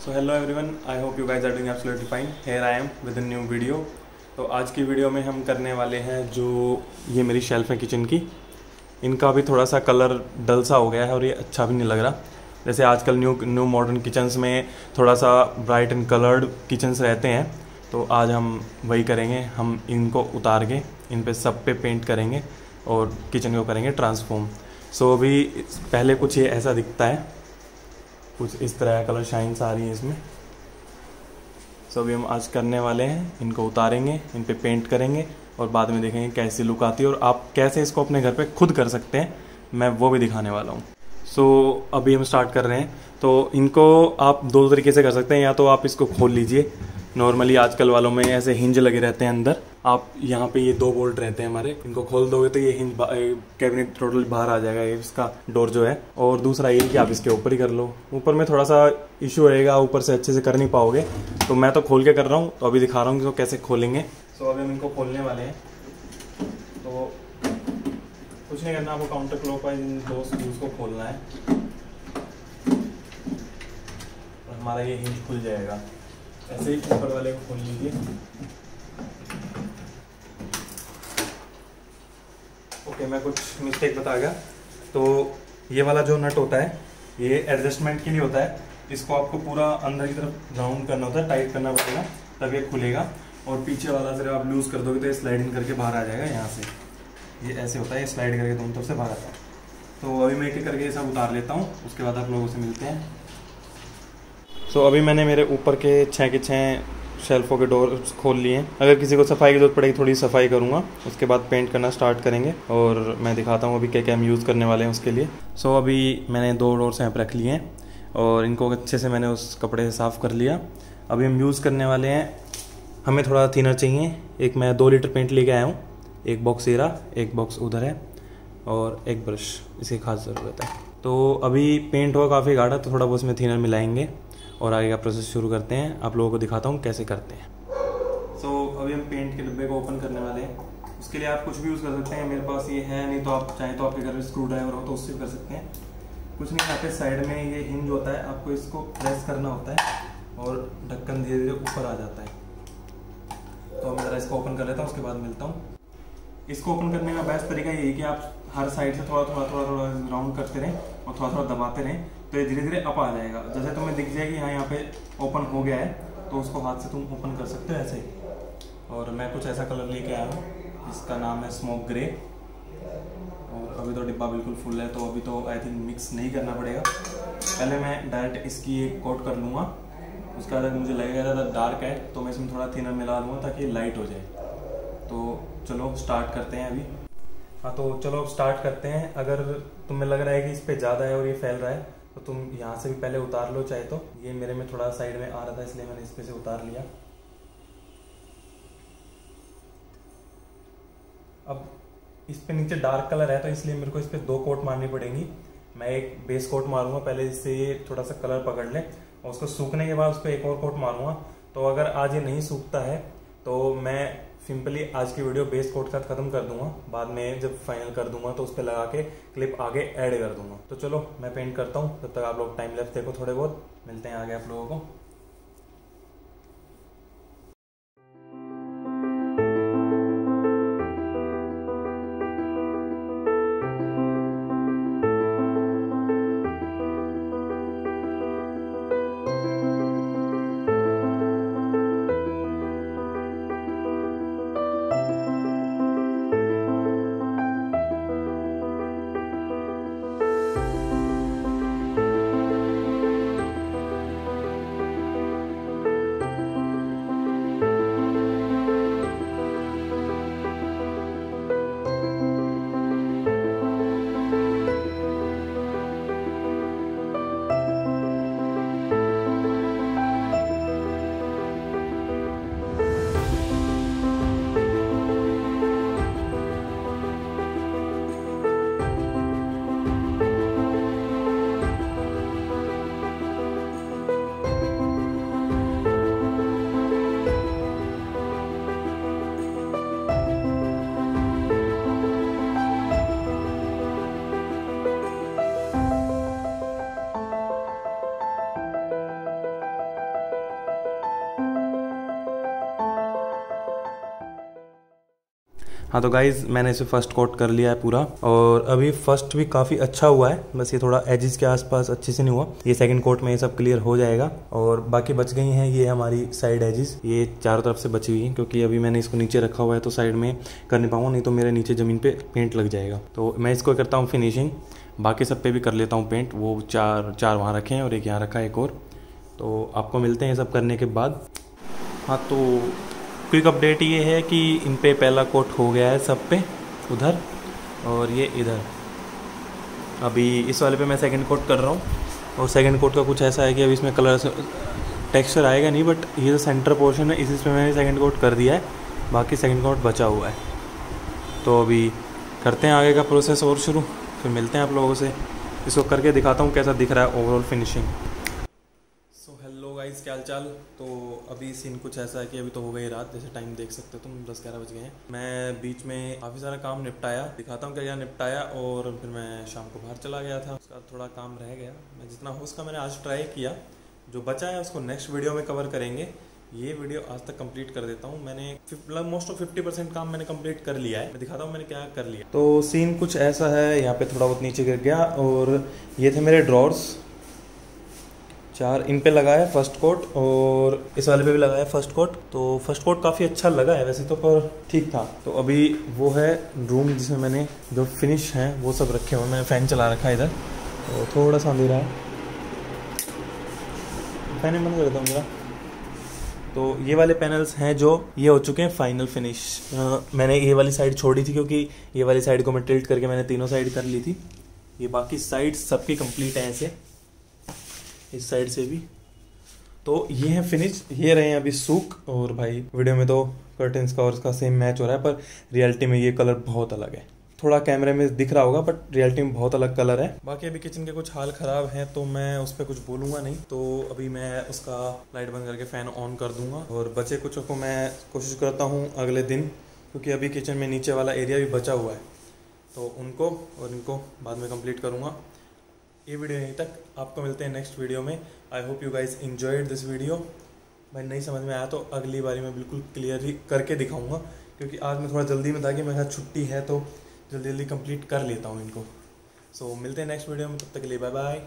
So hello everyone I hope you guys are doing absolutely fine here I am with new video तो आज की video में हम करने वाले हैं जो ये मेरी शेल्फ है किचन की। इनका भी थोड़ा सा कलर डल सा हो गया है और ये अच्छा भी नहीं लग रहा। जैसे आजकल न्यू न्यू मॉडर्न किचन्स में थोड़ा सा ब्राइट एंड कलर्ड किचन्स रहते हैं। तो आज हम वही करेंगे। हम इनको उतार के इन पे सब पे पेंट करेंगे और किचन को करेंगे ट्रांसफॉर्म सो so, अभी पहले कुछ ये ऐसा दिखता है। कुछ इस तरह कलर शाइन्स आ रही हैं इसमें। सो अभी हम आज करने वाले हैं इनको उतारेंगे इन पे पेंट करेंगे और बाद में देखेंगे कैसी लुक आती है और आप कैसे इसको अपने घर पे खुद कर सकते हैं मैं वो भी दिखाने वाला हूँ। सो so, अभी हम स्टार्ट कर रहे हैं। तो इनको आप दो तरीके से कर सकते हैं या तो आप इसको खोल लीजिए नॉर्मली आजकल वालों में ऐसे हिंज लगे रहते हैं अंदर। आप यहाँ पे ये दो बोल्ट रहते हैं हमारे, इनको खोल दोगे तो ये हिंज कैबिनेट टोटल बाहर आ जाएगा, ये इसका डोर जो है। और दूसरा ये कि आप इसके ऊपर ही कर लो। ऊपर में थोड़ा सा इशू रहेगा, ऊपर से अच्छे से कर नहीं पाओगे। तो मैं तो खोल के कर रहा हूँ तो अभी दिखा रहा हूँ कि कैसे खोलेंगे। तो अभी हम इनको खोलने वाले हैं। तो कुछ नहीं करना, आपको काउंटर क्लॉक वाइज इन दो स्क्रूज को खोलना है। हमारा ये हिंज खुल जाएगा। ऐसे ही ऊपर वाले को खोल लीजिए। ओके, मैं कुछ मिस्टेक बता गया। तो ये वाला जो नट होता है, ये एडजस्टमेंट के लिए होता है। इसको आपको पूरा अंदर की तरफ़ राउंड करना होता है टाइट करना पड़ेगा, तब ये खुलेगा। और पीछे वाला सिर्फ़ आप लूज कर दोगे तो ये स्लाइड इन करके बाहर आ जाएगा यहाँ से। ये ऐसे होता है स्लाइड करके दोनों तरफ़ से बाहर आता है। तो अभी मैं एक करके ये सब उतार लेता हूँ, उसके बाद आप लोगों से मिलते हैं। सो so, अभी मैंने मेरे ऊपर के छः के छः शेल्फों के डोर खोल लिए हैं। अगर किसी को सफ़ाई की ज़रूरत पड़ेगी थोड़ी सफ़ाई करूँगा। उसके बाद पेंट करना स्टार्ट करेंगे और मैं दिखाता हूँ अभी क्या क्या हम यूज़ करने वाले हैं उसके लिए। सो so, अभी मैंने दो डोर्स यहाँ पर रख लिए हैं और इनको अच्छे से मैंने उस कपड़े से साफ़ कर लिया। अभी हम यूज़ करने वाले हैं। हमें थोड़ा थिनर चाहिए। एक मैं दो लीटर पेंट लेके आया हूँ। एक बॉक्स एरा एक बॉक्स उधर है और एक ब्रश इसकी खास ज़रूरत है। तो अभी पेंट हुआ काफ़ी गाढ़ा तो थोड़ा बहुत इसमें थिनर मिलाएँगे। और आगे का प्रोसेस शुरू करते हैं। आप लोगों को दिखाता हूँ कैसे करते हैं। सो so, अभी हम पेंट के डब्बे को ओपन करने वाले हैं। उसके लिए आप कुछ भी यूज़ कर सकते हैं। मेरे पास ये है नहीं तो आप चाहें तो आपके घर में स्क्रू ड्राइवर हो तो उससे कर सकते हैं। कुछ नहीं यहाँ पे साइड में ये हिंज होता है। आपको इसको प्रेस करना होता है और ढक्कन धीरे धीरे ऊपर आ जाता है। तो मैं ज़रा इसको ओपन कर लेता हूँ उसके बाद मिलता हूँ। इसको ओपन करने का बेस्ट तरीका यही कि आप हर साइड से थोड़ा थोड़ा थोड़ा थोड़ा राउंड करते रहें और थोड़ा थोड़ा दबाते रहें तो ये धीरे धीरे अप आ जाएगा। जैसे तुम्हें दिख जाएगी हाँ यहाँ पे ओपन हो गया है तो उसको हाथ से तुम ओपन कर सकते हो ऐसे ही। और मैं कुछ ऐसा कलर लेके आया हूँ, जिसका नाम है स्मोक ग्रे और अभी तो डिब्बा बिल्कुल फुल है तो अभी तो आई थिंक मिक्स नहीं करना पड़ेगा। पहले मैं डायरेक्ट इसकी एक कोट कर लूँगा। उसके बाद मुझे लगेगा ज़्यादा डार्क है तो मैं इसमें थोड़ा थिनर मिला लूँगा ताकि लाइट हो जाए। तो चलो स्टार्ट करते हैं अभी। हाँ तो चलो अब स्टार्ट करते हैं। अगर तुम्हें लग रहा है कि इस पर ज़्यादा है और ये फैल रहा है तो तुम यहाँ से भी पहले उतार लो चाहे तो। ये मेरे में थोड़ा साइड में आ रहा था, इसलिए मैंने इस पे से उतार लिया। अब इस पे नीचे डार्क कलर है तो इसलिए मेरे को इस पे दो कोट मारनी पड़ेंगी। मैं एक बेस कोट मारूँगा, पहले इससे ये थोड़ा सा कलर पकड़ ले और उसको सूखने के बाद उस पर एक और कोट मारूँगा। तो अगर आज ये नहीं सूखता है तो मैं सिंपली आज की वीडियो बेस कोट के साथ खत्म कर दूँगा। बाद में जब फाइनल कर दूँगा तो उस पर लगा के क्लिप आगे ऐड कर दूँगा। तो चलो, मैं पेंट करता हूँ। तब तक आप लोग टाइम लेफ़्ट देखो थोड़े बहुत। मिलते हैं आगे आप लोगों को। हाँ तो गाइज़ मैंने इसे फ़र्स्ट कोट कर लिया है पूरा और अभी फ़र्स्ट भी काफ़ी अच्छा हुआ है। बस ये थोड़ा एजिस के आसपास अच्छे से नहीं हुआ। ये सेकंड कोट में ये सब क्लियर हो जाएगा और बाकी बच गई हैं ये हमारी साइड एजिस ये चारों तरफ़ से बची हुई हैं क्योंकि अभी मैंने इसको नीचे रखा हुआ है तो साइड में कर नहीं पाऊँगा, नहीं तो मेरे नीचे ज़मीन पे पेंट लग जाएगा। तो मैं इसको करता हूँ फिनिशिंग बाकी सब पे भी कर लेता हूँ पेंट वो चार चार वहाँ रखे हैं और एक यहाँ रखा है एक और। तो आपको मिलते हैं ये सब करने के बाद। हाँ तो क्विक अपडेट ये है कि इन पे पहला कोट हो गया है सब पे, उधर और ये इधर। अभी इस वाले पे मैं सेकंड कोट कर रहा हूँ और सेकंड कोट का कुछ ऐसा है कि अभी इसमें कलर टेक्सचर आएगा नहीं बट ये जो सेंटर पोर्शन है, इसी पे मैंने सेकंड कोट कर दिया है, बाकी सेकंड कोट बचा हुआ है। तो अभी करते हैं आगे का प्रोसेस और शुरू, फिर मिलते हैं आप लोगों से। इसको करके दिखाता हूँ कैसा दिख रहा है ओवरऑल फिनिशिंग गाइस क्या चाल तो अभी सीन कुछ ऐसा है कि अभी तो हो गई रात, जैसे टाइम देख सकते हो तुम, दस ग्यारह बज गए हैं। मैं बीच में काफ़ी सारा काम निपटाया, दिखाता हूँ क्या क्या निपटाया और फिर मैं शाम को बाहर चला गया था। उसका थोड़ा काम रह गया। मैं जितना हो उसका मैंने आज ट्राई किया। जो बचा है उसको नेक्स्ट वीडियो में कवर करेंगे। ये वीडियो आज तक कंप्लीट कर देता हूँ। मैंने मोस्ट ऑफ़ फिफ्टी परसेंट काम मैंने कंप्लीट कर लिया है। मैं दिखाता हूँ मैंने क्या कर लिया। तो सीन कुछ ऐसा है, यहाँ पे थोड़ा बहुत नीचे गिर गया और ये थे मेरे ड्रॉर्स चार इन पे लगाया फ़र्स्ट कोट और इस वाले पे भी लगाया फ़र्स्ट कोट तो फ़र्स्ट कोट काफ़ी अच्छा लगा है वैसे तो पर ठीक था। तो अभी वो है रूम जिसमें मैंने जो फिनिश है, वो सब रखे हुए मैंने फ़ैन चला रखा है इधर। तो थोड़ा सा अंधेरा है। फ़ैन बंद कर देता हूँ मेरा तो ये वाले पैनल्स हैं जो ये हो चुके हैं फाइनल फिनिश मैंने ये वाली साइड छोड़ी थी क्योंकि ये वाली साइड को मैं टिल्ट करके मैंने तीनों साइड कर ली थी। ये बाकी साइड सबकी कंप्लीट है ऐसे। इस साइड से भी। तो ये है फिनिश ये रहे हैं अभी सूख, और भाई वीडियो में तो कर्टन्स का और उसका सेम मैच हो रहा है, पर रियलिटी में ये कलर बहुत अलग है। थोड़ा कैमरे में दिख रहा होगा बट रियलिटी में बहुत अलग कलर है। बाकी अभी किचन के कुछ हाल खराब हैं तो मैं उस पर कुछ बोलूँगा नहीं। तो अभी मैं उसका लाइट बंद करके फ़ैन ऑन कर दूँगा, और बचे कुछ को मैं कोशिश करता हूँ अगले दिन, क्योंकि अभी किचन में नीचे वाला एरिया भी बचा हुआ है। तो उनको और इनको बाद में कंप्लीट करूँगा। ये वीडियो यहीं तक। आपको मिलते हैं नेक्स्ट वीडियो में। I hope you guys enjoyed this video मैं नहीं समझ में आया तो अगली बारी मैं बिल्कुल क्लियरली करके दिखाऊँगा क्योंकि आज मैं थोड़ा जल्दी में था कि मेरे साथ छुट्टी है तो जल्दी जल्दी कंप्लीट कर लेता हूँ इनको। सो so, मिलते हैं नेक्स्ट वीडियो में। तब तक के लिए बाय बाय